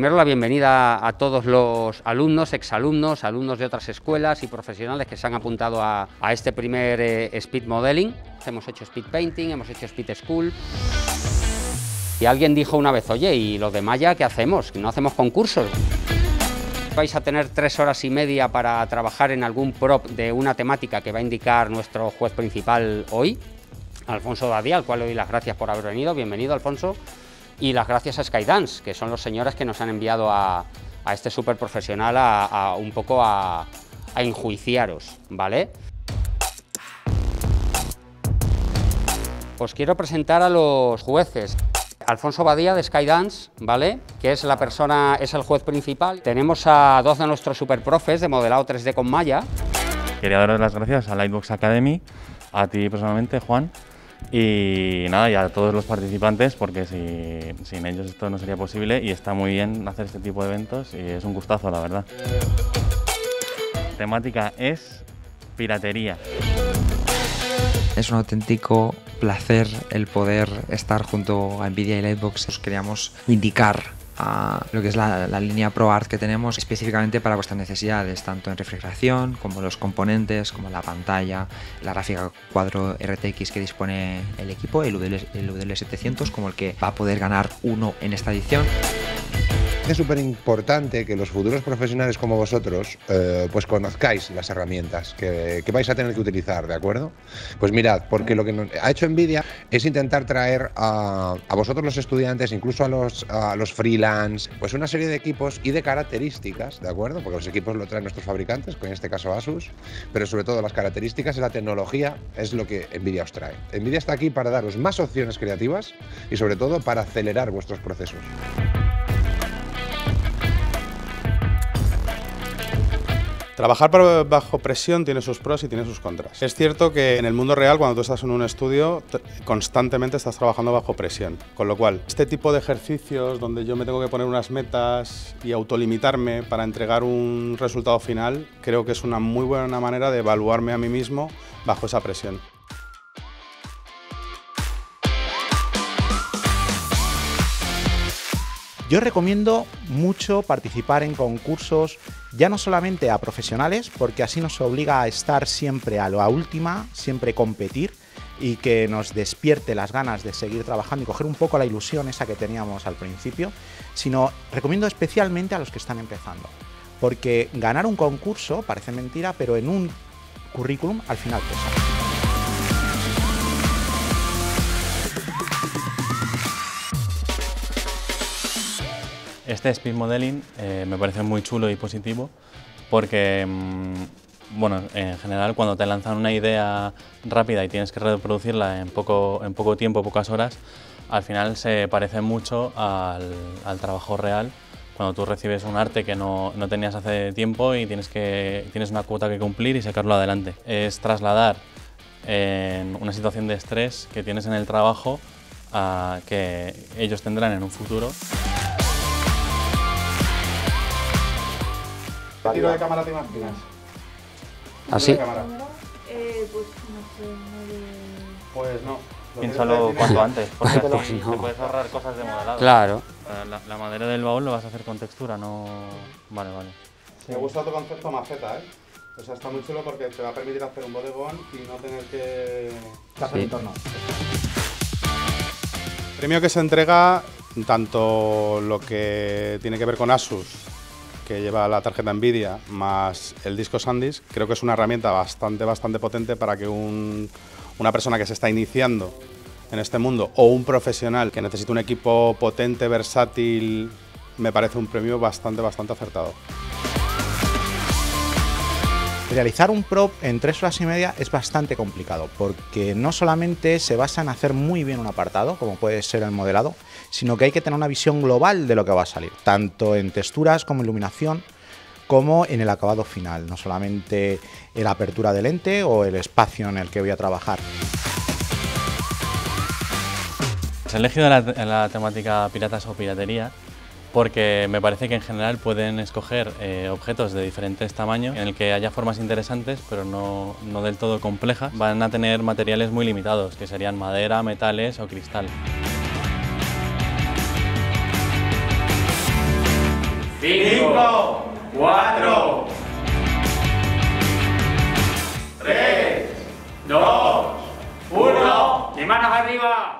primero la bienvenida a todos los alumnos, exalumnos, alumnos de otras escuelas y profesionales que se han apuntado a, este primer eh, Speed Modeling. Hemos hecho Speed Painting, hemos hecho Speed School. Y alguien dijo una vez, oye, ¿y los de Maya qué hacemos? ¿No hacemos concursos? Vais a tener tres horas y media para trabajar en algún prop de una temática que va a indicar nuestro juez principal hoy, Alfonso Dadía, al cual le doy las gracias por haber venido. Bienvenido, Alfonso. Y las gracias a Skydance, que son los señores que nos han enviado a, este súper profesional a, un poco a, a enjuiciaros, ¿vale? Os quiero presentar a los jueces. Alfonso Badía de Skydance, ¿vale? Que es la persona, es el juez principal. Tenemos a dos de nuestros superprofes de modelado 3D con Maya. Quería daros las gracias a Lightbox Academy, a ti personalmente, Juan, y nada, y a todos los participantes, porque sin ellos esto no sería posible y está muy bien hacer este tipo de eventos y es un gustazo, la verdad. La temática es piratería. Es un auténtico placer el poder estar junto a Nvidia y Lightbox. Os queríamos indicar lo que es la, línea ProArt que tenemos específicamente para vuestras necesidades, tanto en refrigeración como los componentes, como la pantalla, la gráfica cuadro RTX que dispone el equipo, el UDL 700 como el que va a poder ganar uno en esta edición es súper importante que los futuros profesionales como vosotros eh, pues conozcáis las herramientas que, vais a tener que utilizar, ¿de acuerdo? Pues mirad, porque lo que ha hecho Nvidia es intentar traer a, vosotros los estudiantes, incluso a los, a los freelance, pues una serie de equipos y de características, ¿de acuerdo? Porque los equipos lo traen nuestros fabricantes, en este caso Asus, pero sobre todo las características y la tecnología es lo que Nvidia os trae. Nvidia está aquí para daros más opciones creativas y sobre todo para acelerar vuestros procesos. Trabajar bajo presión tiene sus pros y tiene sus contras. Es cierto que en el mundo real, cuando tú estás en un estudio, constantemente estás trabajando bajo presión. Con lo cual, este tipo de ejercicios donde yo me tengo que poner unas metas y autolimitarme para entregar un resultado final, creo que es una muy buena manera de evaluarme a mí mismo bajo esa presión. Yo recomiendo mucho participar en concursos, ya no solamente a profesionales, porque así nos obliga a estar siempre a la última, siempre competir y que nos despierte las ganas de seguir trabajando y coger un poco la ilusión esa que teníamos al principio, sino recomiendo especialmente a los que están empezando. Porque ganar un concurso parece mentira, pero en un currículum al final pesa. Este speed modeling eh, me parece muy chulo y positivo porque, mm, bueno, en general cuando te lanzan una idea rápida y tienes que reproducirla en poco, en poco tiempo, pocas horas, al final se parece mucho al, trabajo real cuando tú recibes un arte que no, no, tenías hace tiempo y tienes, que, tienes una cuota que cumplir y sacarlo adelante. Es trasladar una situación de estrés que tienes en el trabajo a que ellos tendrán en un futuro. ¿Qué tiro de cámara te imaginas? ¿Así? Eh, pues no sé, no Pues no. Piénsalo cuanto antes, porque así te puedes ahorrar cosas de modelado. Claro. La, madera del baúl lo vas a hacer con textura, no... Vale, vale. Me gusta tu concepto maceta, ¿eh? O sea, está muy chulo porque te va a permitir hacer un bodegón y no tener que... hacer sí. entorno. Premio que se entrega tanto lo que tiene que ver con Asus que lleva la tarjeta Nvidia más el disco SanDisk, creo que es una herramienta bastante, bastante potente para que una persona que se está iniciando en este mundo o un profesional que necesita un equipo potente, versátil, me parece un premio bastante, bastante acertado. Realizar un prop en tres horas y media es bastante complicado porque no solamente se basa en hacer muy bien un apartado, como puede ser el modelado, sino que hay que tener una visión global de lo que va a salir, tanto en texturas como iluminación, como en el acabado final, no solamente en la apertura del lente o el espacio en el que voy a trabajar. He elegido la temática piratas o piratería porque me parece que en general pueden escoger eh, objetos de diferentes tamaños en el que haya formas interesantes pero no, no del todo complejas. Van a tener materiales muy limitados que serían madera, metales o cristal. Cinco, cuatro, tres, dos, uno y manos arriba.